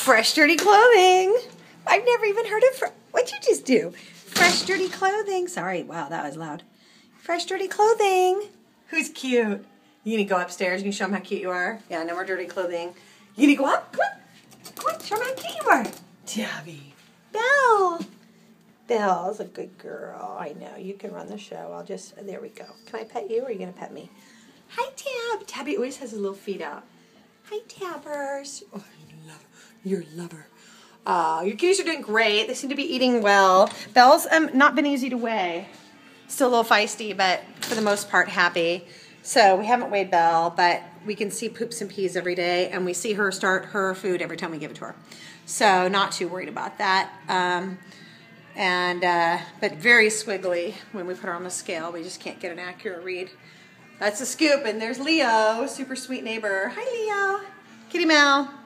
Fresh Dirty Clothing. I've never even heard of. Fr- What'd you just do? Fresh Dirty Clothing. Sorry, wow, that was loud. Fresh Dirty Clothing. Who's cute? You gonna go upstairs? You can show them how cute you are. Yeah, no more dirty clothing. You gonna go up? Come on, come on, show them how cute you are. Tabby, Belle. Belle's a good girl. I know. You can run the show. I'll just. There we go. Can I pet you, or are you gonna pet me? Hi, Tab. Tabby always has his little feet out. Hi, Tabbers. Oh, you love You're a lover. Uh, your kitties are doing great. They seem to be eating well. Belle's um, not been easy to weigh. Still a little feisty, but for the most part, happy. So we haven't weighed Belle, but we can see poops and pees every day, and we see her start her food every time we give it to her. So not too worried about that. Um, and uh, but very squiggly when we put her on the scale. We just can't get an accurate read. That's a scoop, and there's Leo, super sweet neighbor. Hi, Leo. Kitty Mal.